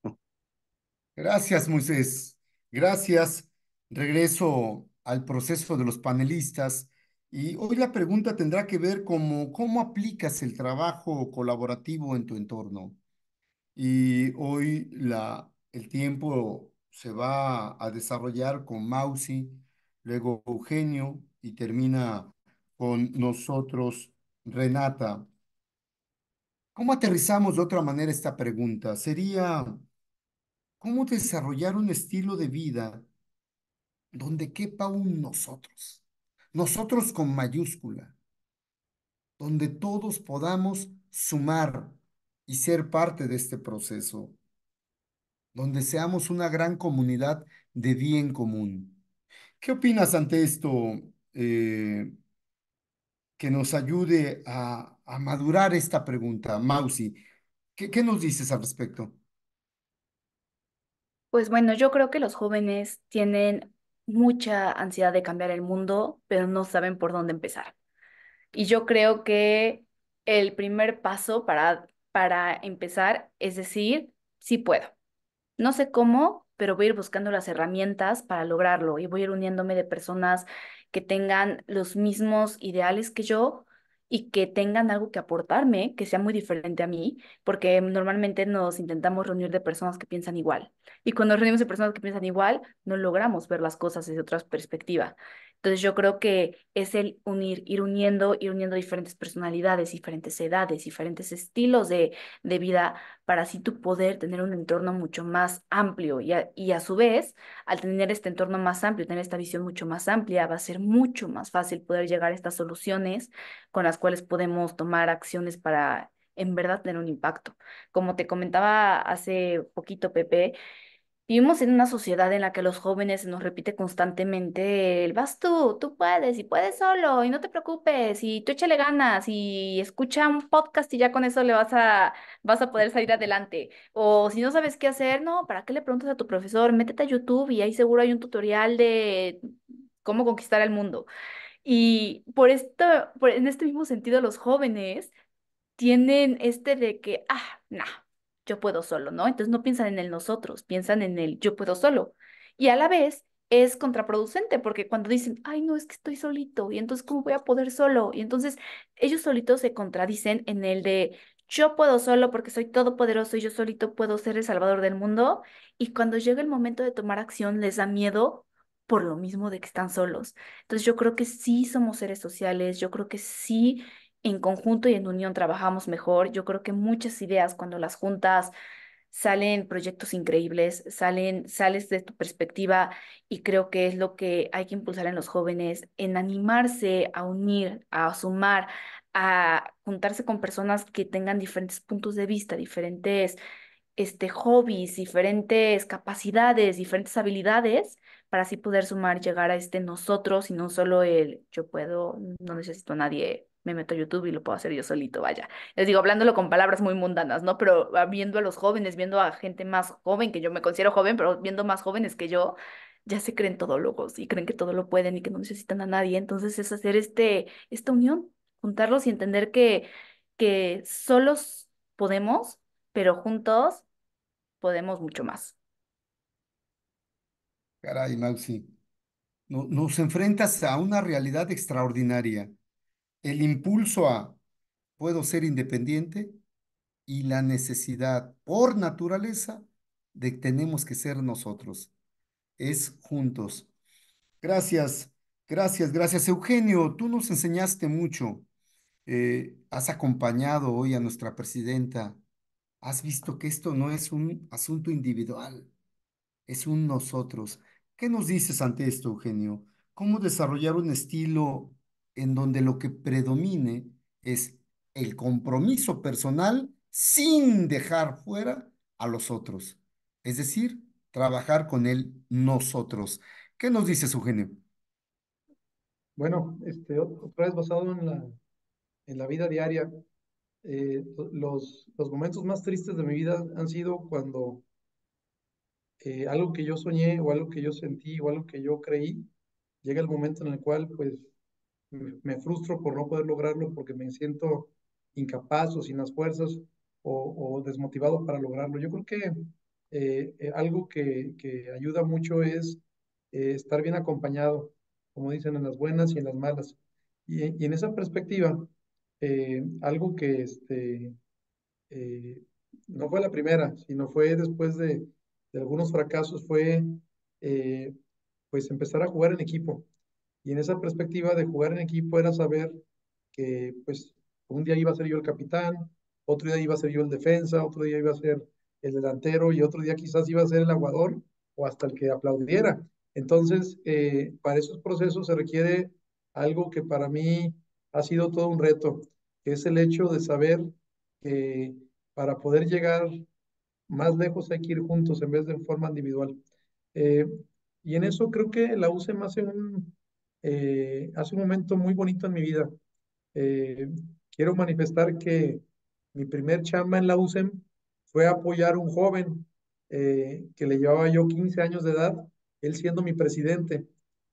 gracias, Moisés. Gracias. Regreso al proceso de los panelistas. Y hoy la pregunta tendrá que ver con cómo aplicas el trabajo colaborativo en tu entorno. Y hoy la, el tiempo se va a desarrollar con Mausi, luego Eugenio y termina con nosotros, Renata. ¿Cómo aterrizamos de otra manera esta pregunta? Sería, ¿cómo desarrollar un estilo de vida donde quepa un nosotros? Nosotros con mayúscula, donde todos podamos sumar y ser parte de este proceso, donde seamos una gran comunidad de bien común. ¿Qué opinas ante esto eh, que nos ayude a, madurar esta pregunta, Mausi? ¿Qué, qué nos dices al respecto? Pues bueno, yo creo que los jóvenes tienen mucha ansiedad de cambiar el mundo, pero no saben por dónde empezar. Y yo creo que el primer paso para, para empezar es decir, sí puedo. No sé cómo, pero voy a ir buscando las herramientas para lograrlo y voy a ir uniéndome de personas que tengan los mismos ideales que yo y que tengan algo que aportarme, que sea muy diferente a mí, porque normalmente nos intentamos reunir de personas que piensan igual. Y cuando nos reunimos de personas que piensan igual, no logramos ver las cosas desde otra perspectiva. Entonces yo creo que es el unir, ir uniendo, ir uniendo diferentes personalidades, diferentes edades, diferentes estilos de, de vida para así tu poder tener un entorno mucho más amplio y a, y a su vez, al tener este entorno más amplio, tener esta visión mucho más amplia, va a ser mucho más fácil poder llegar a estas soluciones con las cuales podemos tomar acciones para en verdad tener un impacto. Como te comentaba hace poquito, Pepe, Vivimos en una sociedad en la que los jóvenes se nos repite constantemente el vas tú, tú puedes y puedes solo y no te preocupes y tú échale ganas y escucha un podcast y ya con eso le vas a, vas a poder salir adelante. O si no sabes qué hacer, no, ¿para qué le preguntas a tu profesor? Métete a YouTube y ahí seguro hay un tutorial de cómo conquistar el mundo. Y por esto, por, en este mismo sentido, los jóvenes tienen este de que, ah, no yo puedo solo, ¿no? Entonces no piensan en el nosotros, piensan en el yo puedo solo. Y a la vez es contraproducente porque cuando dicen, ay, no, es que estoy solito, y entonces, ¿cómo voy a poder solo? Y entonces ellos solitos se contradicen en el de yo puedo solo porque soy todopoderoso y yo solito puedo ser el salvador del mundo. Y cuando llega el momento de tomar acción, les da miedo por lo mismo de que están solos. Entonces yo creo que sí somos seres sociales, yo creo que sí en conjunto y en unión trabajamos mejor. Yo creo que muchas ideas cuando las juntas salen proyectos increíbles, salen, sales de tu perspectiva y creo que es lo que hay que impulsar en los jóvenes, en animarse a unir, a sumar, a juntarse con personas que tengan diferentes puntos de vista, diferentes este, hobbies, diferentes capacidades, diferentes habilidades para así poder sumar, llegar a este nosotros y no solo el yo puedo, no necesito a nadie me meto a YouTube y lo puedo hacer yo solito, vaya. Les digo, hablándolo con palabras muy mundanas, ¿no? Pero viendo a los jóvenes, viendo a gente más joven, que yo me considero joven, pero viendo más jóvenes que yo, ya se creen todólogos y creen que todo lo pueden y que no necesitan a nadie. Entonces es hacer este, esta unión, juntarlos y entender que, que solos podemos, pero juntos podemos mucho más. Caray, Mausi, no, nos enfrentas a una realidad extraordinaria el impulso a puedo ser independiente y la necesidad por naturaleza de que tenemos que ser nosotros. Es juntos. Gracias, gracias, gracias. Eugenio, tú nos enseñaste mucho. Eh, has acompañado hoy a nuestra presidenta. Has visto que esto no es un asunto individual, es un nosotros. ¿Qué nos dices ante esto, Eugenio? ¿Cómo desarrollar un estilo en donde lo que predomine es el compromiso personal sin dejar fuera a los otros. Es decir, trabajar con el nosotros. ¿Qué nos dice Eugenio? Bueno, este, otra vez basado en la, en la vida diaria, eh, los, los momentos más tristes de mi vida han sido cuando eh, algo que yo soñé o algo que yo sentí o algo que yo creí, llega el momento en el cual pues me frustro por no poder lograrlo porque me siento incapaz o sin las fuerzas o, desmotivado para lograrlo. Yo creo que eh, eh, algo que, ayuda mucho es eh, estar bien acompañado, como dicen, en las buenas y en las malas. Y, y en esa perspectiva, algo que este, no fue la primera, sino fue después de, de algunos fracasos, fue pues empezar a jugar en equipo. Y en esa perspectiva de jugar en equipo era saber que pues un día iba a ser yo el capitán, otro día iba a ser yo el defensa, otro día iba a ser el delantero y otro día quizás iba a ser el aguador o hasta el que aplaudiera. Entonces, eh, para esos procesos se requiere algo que para mí ha sido todo un reto, que es el hecho de saber que para poder llegar más lejos hay que ir juntos en vez de en forma individual. Eh, y en eso creo que la UCEM hace un, eh, hace un momento muy bonito en mi vida. Eh, quiero manifestar que mi primer chamba en la UCEM fue apoyar a un joven que le llevaba yo 15 años de edad, él siendo mi presidente,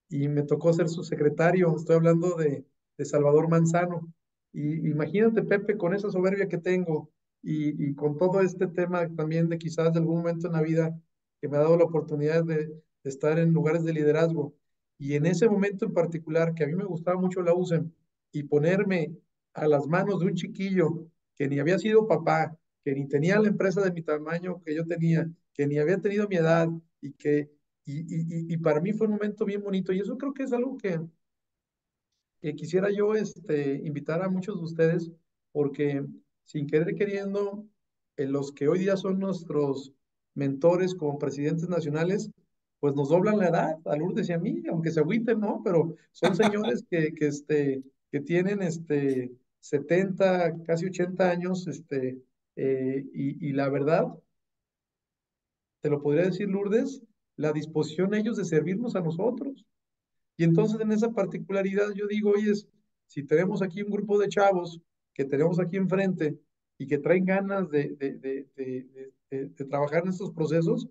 y me tocó ser su secretario. Estoy hablando de, de Salvador Manzano. Y imagínate, Pepe, con esa soberbia que tengo, y, con todo este tema también de quizás de algún momento en la vida que me ha dado la oportunidad de, estar en lugares de liderazgo. Y en ese momento en particular, que a mí me gustaba mucho la USEM, y ponerme a las manos de un chiquillo que ni había sido papá, que ni tenía la empresa de mi tamaño que yo tenía, que ni había tenido mi edad, y que, y, y, y para mí fue un momento bien bonito. Y eso creo que es algo que, que quisiera yo este, invitar a muchos de ustedes, porque sin querer queriendo, en los que hoy día son nuestros mentores como presidentes nacionales, pues nos doblan la edad a Lourdes y a mí, aunque se agüiten, ¿no? Pero son señores que, que, este, que tienen este, 70, casi 80 años, este, eh, y, y la verdad, te lo podría decir Lourdes, la disposición ellos de servirnos a nosotros. Y entonces en esa particularidad yo digo, oye, si tenemos aquí un grupo de chavos que tenemos aquí enfrente y que traen ganas de, de, de, de trabajar en estos procesos,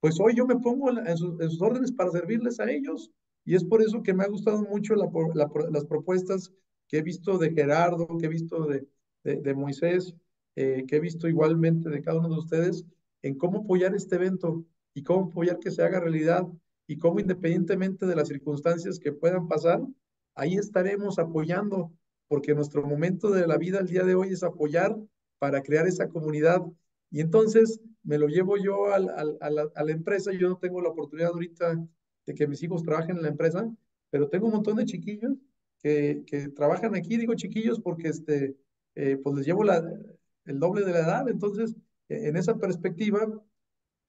pues hoy yo me pongo en sus, en sus, órdenes para servirles a ellos. Y es por eso que me ha gustado mucho la, la, las propuestas que he visto de Gerardo, que he visto de, de Moisés, eh, que he visto igualmente de cada uno de ustedes, en cómo apoyar este evento y cómo apoyar que se haga realidad y cómo independientemente de las circunstancias que puedan pasar, ahí estaremos apoyando porque nuestro momento de la vida el día de hoy es apoyar para crear esa comunidad. Y entonces me lo llevo yo a, la, a, la, empresa. Yo no tengo la oportunidad ahorita de que mis hijos trabajen en la empresa, pero tengo un montón de chiquillos que, que trabajan aquí. Digo chiquillos porque este, eh, pues les llevo la, el doble de la edad. Entonces, en esa perspectiva,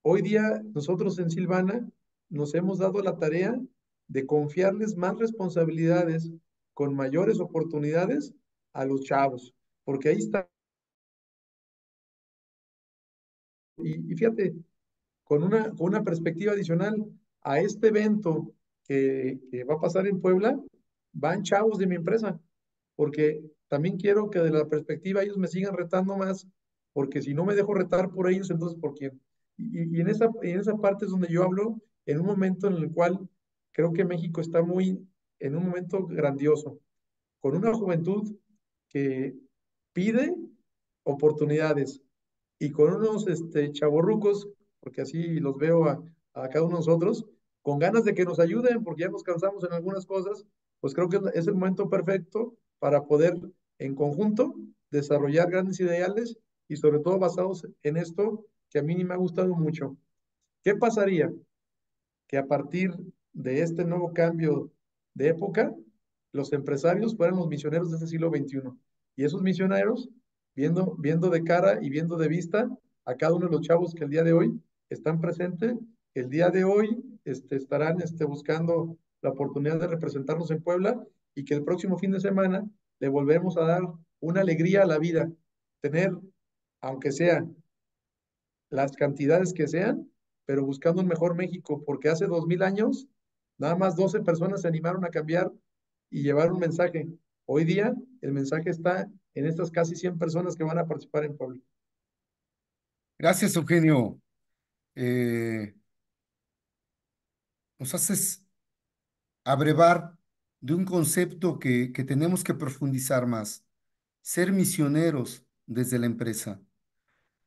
hoy día nosotros en Silvana nos hemos dado la tarea de confiarles más responsabilidades con mayores oportunidades a los chavos, porque ahí está. Y, fíjate, con una, con una perspectiva adicional a este evento que, que va a pasar en Puebla, van chavos de mi empresa, porque también quiero que de la perspectiva ellos me sigan retando más, porque si no me dejo retar por ellos, entonces ¿por quién? Y, y, en, esa, en esa parte es donde yo hablo en un momento en el cual creo que México está muy en un momento grandioso, con una juventud que pide oportunidades y con unos este, chavorrucos, porque así los veo a, a, cada uno de nosotros, con ganas de que nos ayuden, porque ya nos cansamos en algunas cosas, pues creo que es el momento perfecto para poder en conjunto desarrollar grandes ideales y sobre todo basados en esto que a mí me ha gustado mucho. ¿Qué pasaría? Que a partir de este nuevo cambio de época, los empresarios fueran los misioneros de este siglo XXI. Y esos misioneros, viendo, viendo de cara y viendo de vista a cada uno de los chavos que el día de hoy están presentes, el día de hoy este, estarán este, buscando la oportunidad de representarnos en Puebla y que el próximo fin de semana le volvemos a dar una alegría a la vida, tener, aunque sean las cantidades que sean, pero buscando un mejor México, porque hace dos mil años Nada más 12 personas se animaron a cambiar y llevar un mensaje. Hoy día el mensaje está en estas casi 100 personas que van a participar en Puebla. Gracias, Eugenio. Eh, nos haces abrevar de un concepto que, que tenemos que profundizar más. Ser misioneros desde la empresa,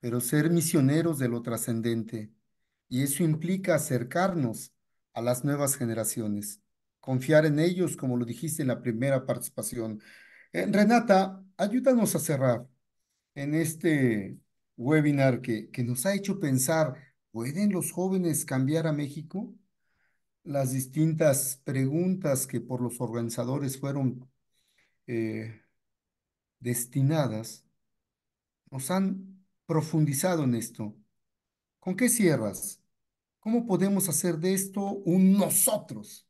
pero ser misioneros de lo trascendente. Y eso implica acercarnos a las nuevas generaciones, confiar en ellos, como lo dijiste en la primera participación. Eh, Renata, ayúdanos a cerrar en este webinar que, que nos ha hecho pensar, ¿pueden los jóvenes cambiar a México? Las distintas preguntas que por los organizadores fueron eh, destinadas nos han profundizado en esto. ¿Con qué cierras? ¿Cómo podemos hacer de esto un nosotros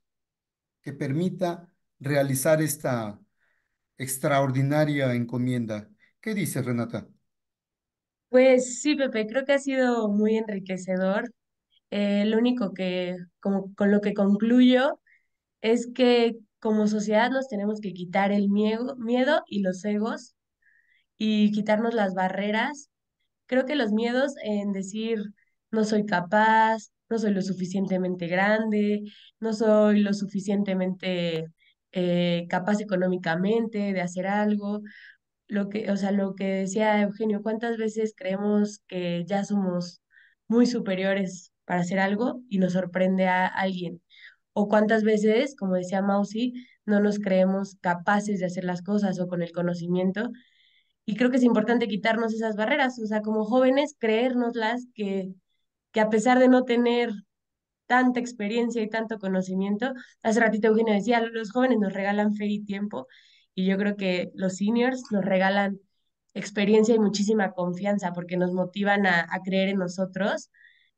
que permita realizar esta extraordinaria encomienda? ¿Qué dice Renata? Pues sí, Pepe, creo que ha sido muy enriquecedor. Eh, lo único que, con lo que concluyo, es que como sociedad nos tenemos que quitar el miedo, miedo y los egos y quitarnos las barreras. Creo que los miedos en decir no soy capaz, no soy lo suficientemente grande, no soy lo suficientemente eh, capaz económicamente de hacer algo, lo que, o sea, lo que decía Eugenio, ¿cuántas veces creemos que ya somos muy superiores para hacer algo y nos sorprende a alguien? O cuántas veces, como decía Mausi, no nos creemos capaces de hacer las cosas o con el conocimiento. Y creo que es importante quitarnos esas barreras, o sea, como jóvenes, creérnoslas que, que a pesar de no tener tanta experiencia y tanto conocimiento. Hace ratito Eugenio decía, los jóvenes nos regalan fe y tiempo y yo creo que los seniors nos regalan experiencia y muchísima confianza porque nos motivan a, creer en nosotros,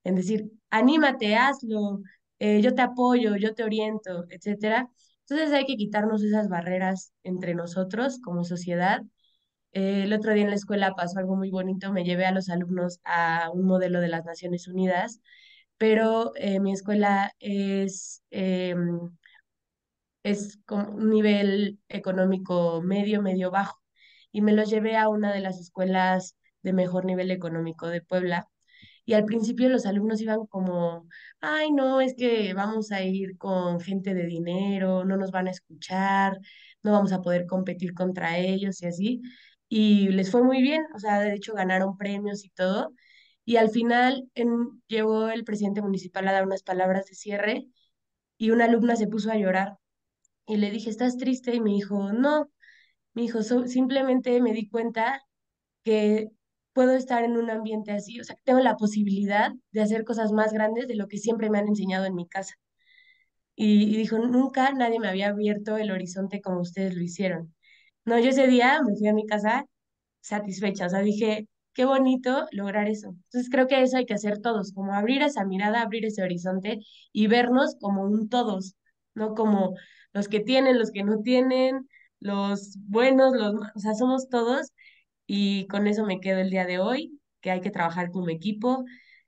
en decir, anímate, hazlo, eh, yo te apoyo, yo te oriento, etcétera. Entonces hay que quitarnos esas barreras entre nosotros como sociedad. Eh, el otro día en la escuela pasó algo muy bonito, me llevé a los alumnos a un modelo de las Naciones Unidas pero eh, mi escuela es, eh, es con un nivel económico medio, medio bajo, y me los llevé a una de las escuelas de mejor nivel económico de Puebla. Y al principio los alumnos iban como, ay, no, es que vamos a ir con gente de dinero, no nos van a escuchar, no vamos a poder competir contra ellos y así. Y les fue muy bien, o sea, de hecho ganaron premios y todo. Y al final en, llegó el presidente municipal a dar unas palabras de cierre y una alumna se puso a llorar. Y le dije, ¿estás triste? Y me dijo, no, me dijo, "so- simplemente me di cuenta que puedo estar en un ambiente así, o sea, tengo la posibilidad de hacer cosas más grandes de lo que siempre me han enseñado en mi casa. Y dijo, nunca nadie me había abierto el horizonte como ustedes lo hicieron. No, yo ese día me fui a mi casa satisfecha, o sea, dije, qué bonito lograr eso. Entonces creo que eso hay que hacer todos, como abrir esa mirada, abrir ese horizonte y vernos como un todos, no como los que tienen, los que no tienen, los buenos, los, o sea, somos todos y con eso me quedo el día de hoy, que hay que trabajar como equipo,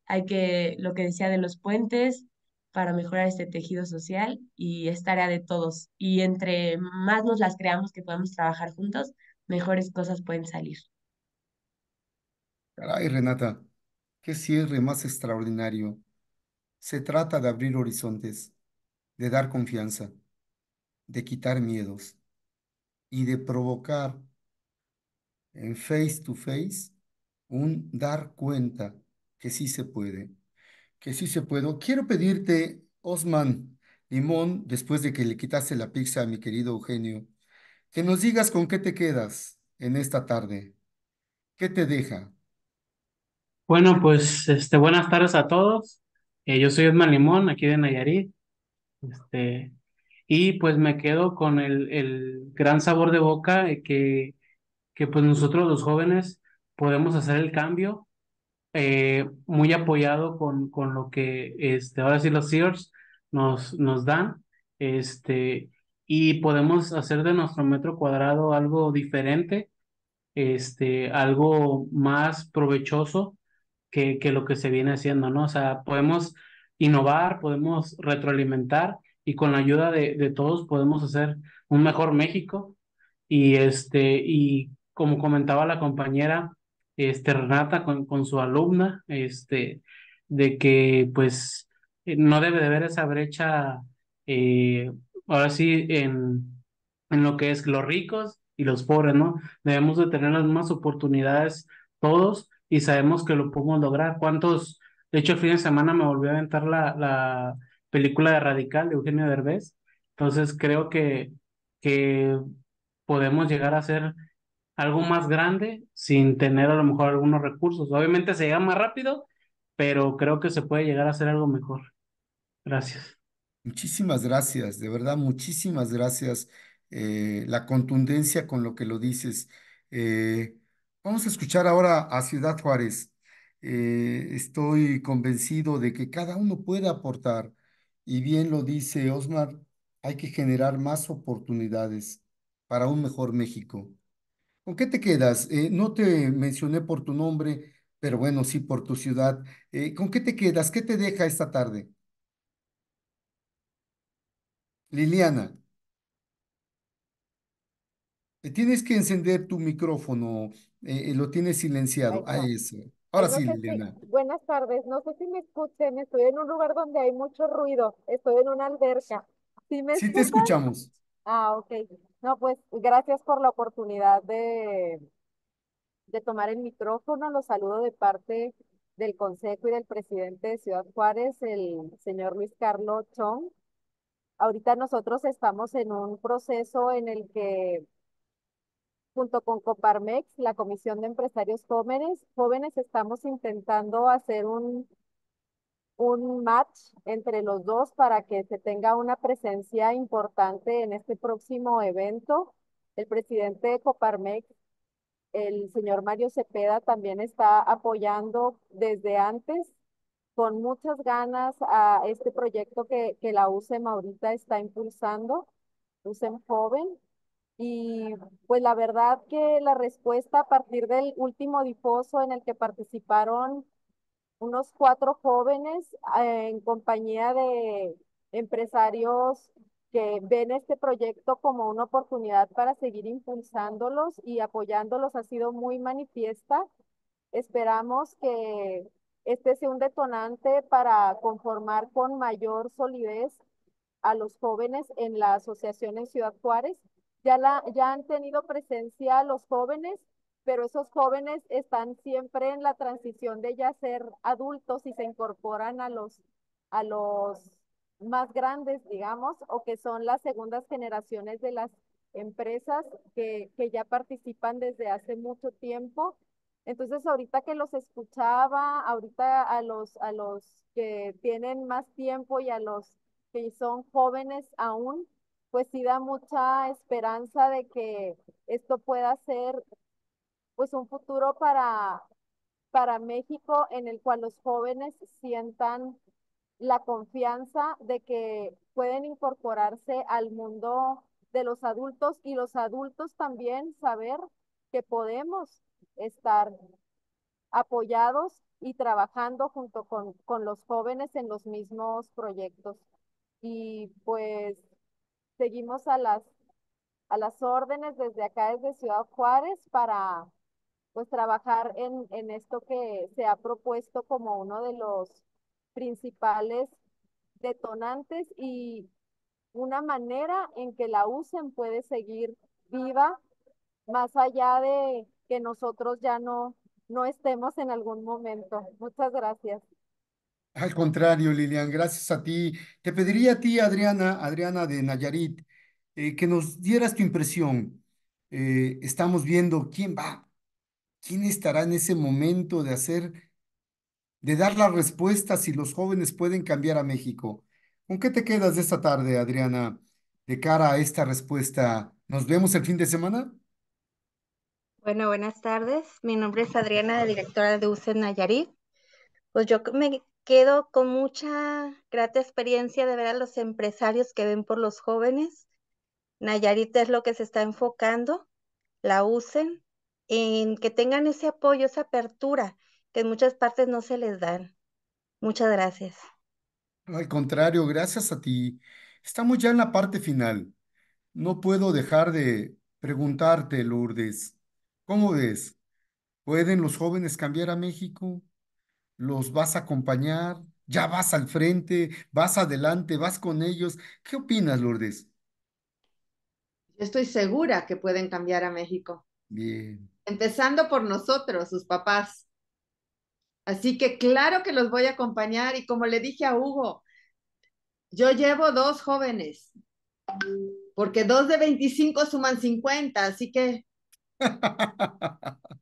hay que, lo que decía de los puentes, para mejorar este tejido social y es tarea de todos. Y entre más nos las creamos que podamos trabajar juntos, mejores cosas pueden salir. Caray, Renata, qué cierre más extraordinario. Se trata de abrir horizontes, de dar confianza, de quitar miedos y de provocar en face to face un dar cuenta que sí se puede, que sí se puede. Quiero pedirte, Osman Limón, después de que le quitaste la pizza a mi querido Eugenio, que nos digas con qué te quedas en esta tarde. ¿Qué te deja? Bueno, pues este, buenas tardes a todos. Eh, yo soy Edman Limón, aquí de Nayarit. Este, y pues me quedo con el, el gran sabor de boca eh, que, que pues nosotros los jóvenes podemos hacer el cambio, eh, muy apoyado con, con lo que este, ahora sí los Sears nos, nos dan. Este, y podemos hacer de nuestro metro cuadrado algo diferente, este, algo más provechoso que, que lo que se viene haciendo, ¿no? O sea, podemos innovar, podemos retroalimentar y con la ayuda de, de todos podemos hacer un mejor México. Y este, y como comentaba la compañera, este, Renata con, con su alumna, este, de que pues eh, no debe de haber esa brecha, eh, ahora sí, en, en lo que es los ricos y los pobres, ¿no? Debemos de tener las mismas oportunidades todos y sabemos que lo podemos lograr. ¿Cuántos? De hecho, el fin de semana me volvió a aventar la, la película de Radical de Eugenio Derbez. Entonces creo que, que podemos llegar a hacer algo más grande sin tener a lo mejor algunos recursos. Obviamente se llega más rápido, pero creo que se puede llegar a hacer algo mejor. Gracias. Muchísimas gracias, de verdad, muchísimas gracias. eh, la contundencia con lo que lo dices. Eh, vamos a escuchar ahora a Ciudad Juárez. Eh, estoy convencido de que cada uno puede aportar. Y bien lo dice Osmar, hay que generar más oportunidades para un mejor México. ¿Con qué te quedas? Eh, no te mencioné por tu nombre, pero bueno, sí, por tu ciudad. Eh, ¿con qué te quedas? ¿Qué te deja esta tarde? Liliana, eh, tienes que encender tu micrófono, eh, eh, lo tienes silenciado. Ah, Eso. eso. Ahora no sí, Liliana. buenas tardes, no sé si me escuchen, estoy en un lugar donde hay mucho ruido, estoy en una alberca. ¿Sí me Sí te escuchan? escuchamos. Ah, ok. No, pues gracias por la oportunidad de, de tomar el micrófono. Los saludo de parte del Consejo y del presidente de Ciudad Juárez, el señor Luis Carlos Chong. Ahorita nosotros estamos en un proceso en el que junto con Coparmex, la Comisión de Empresarios Jóvenes, jóvenes estamos intentando hacer un, un match entre los dos para que se tenga una presencia importante en este próximo evento. El presidente de Coparmex, el señor Mario Cepeda, también está apoyando desde antes con muchas ganas a este proyecto que, que la UCEM ahorita está impulsando, UCEM Joven. Y pues la verdad que la respuesta a partir del último difoso en el que participaron unos cuatro jóvenes eh, en compañía de empresarios que ven este proyecto como una oportunidad para seguir impulsándolos y apoyándolos ha sido muy manifiesta. Esperamos que este sea un detonante para conformar con mayor solidez a los jóvenes en la asociación en Ciudad Juárez. Ya, la, ya han tenido presencia los jóvenes, pero esos jóvenes están siempre en la transición de ya ser adultos y se incorporan a los, a los más grandes, digamos, o que son las segundas generaciones de las empresas que, que ya participan desde hace mucho tiempo. Entonces, ahorita que los escuchaba, ahorita a los, a los que tienen más tiempo y a los que son jóvenes aún, pues sí da mucha esperanza de que esto pueda ser pues un futuro para, para México en el cual los jóvenes sientan la confianza de que pueden incorporarse al mundo de los adultos y los adultos también saber que podemos estar apoyados y trabajando junto con, con los jóvenes en los mismos proyectos. Y pues seguimos a las, a las órdenes desde acá, desde Ciudad Juárez, para pues trabajar en, en esto que se ha propuesto como uno de los principales detonantes y una manera en que la USEN puede seguir viva más allá de que nosotros ya no, no estemos en algún momento. Muchas gracias. Al contrario, Lilian, gracias a ti. Te pediría a ti, Adriana, Adriana de Nayarit, eh, que nos dieras tu impresión. Eh, estamos viendo quién va, quién estará en ese momento de hacer, de dar las respuestas si los jóvenes pueden cambiar a México. ¿Con qué te quedas de esta tarde, Adriana, de cara a esta respuesta? ¿Nos vemos el fin de semana? Bueno, buenas tardes. Mi nombre es Adriana, directora de UCE Nayarit. Pues yo me quedo con mucha grata experiencia de ver a los empresarios que ven por los jóvenes. Nayarit es lo que se está enfocando, la usen, en que tengan ese apoyo, esa apertura que en muchas partes no se les dan. Muchas gracias. Al contrario, gracias a ti. Estamos ya en la parte final. No puedo dejar de preguntarte, Lourdes, ¿cómo ves? ¿Pueden los jóvenes cambiar a México? ¿Los vas a acompañar? ¿Ya vas al frente? ¿Vas adelante? ¿Vas con ellos? ¿Qué opinas, Lourdes? Yo estoy segura que pueden cambiar a México, Bien. Empezando por nosotros, sus papás. Así que claro que los voy a acompañar y como le dije a Hugo, yo llevo dos jóvenes, porque dos de 25 suman 50, así que...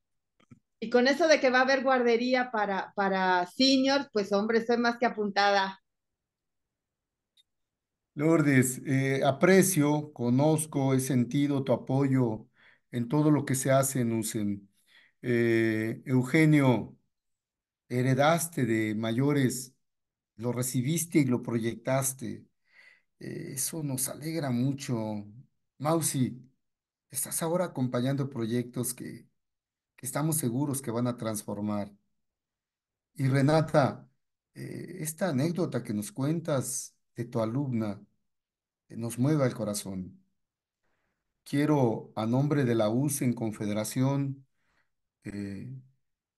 Y con eso de que va a haber guardería para, para seniors, pues hombre, estoy más que apuntada. Lourdes, eh, aprecio, conozco, he sentido tu apoyo en todo lo que se hace en. Eh, Eugenio, heredaste de mayores, lo recibiste y lo proyectaste. Eh, eso nos alegra mucho. Mausi, estás ahora acompañando proyectos que, que estamos seguros que van a transformar. Y Renata, eh, esta anécdota que nos cuentas de tu alumna nos mueve al corazón. Quiero, a nombre de la UCE Confederación, eh,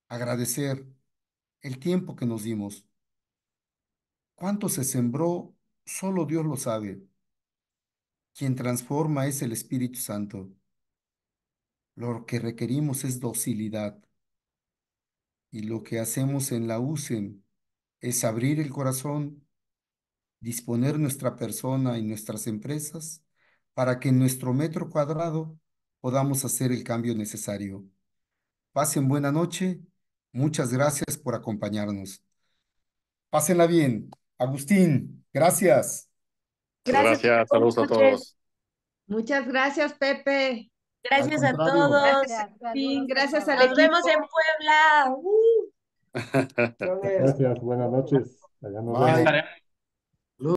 agradecer el tiempo que nos dimos. Cuánto se sembró, solo Dios lo sabe. Quien transforma es el Espíritu Santo. Lo que requerimos es docilidad. Y lo que hacemos en la UCEN es abrir el corazón, disponer nuestra persona y nuestras empresas para que en nuestro metro cuadrado podamos hacer el cambio necesario. Pasen buena noche. Muchas gracias por acompañarnos. Pásenla bien. Agustín, gracias. Gracias. Gracias, saludos a todos. Muchas gracias, Pepe. Gracias a todos. Gracias, Saludos, gracias al Nos equipo. vemos en Puebla. Uh. Gracias, buenas noches. Allá nos vemos. Estaremos